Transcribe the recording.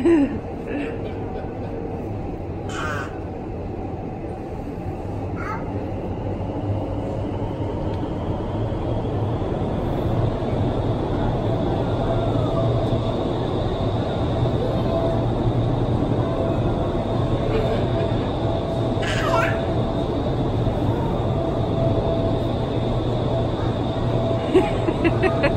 Ha ha ha.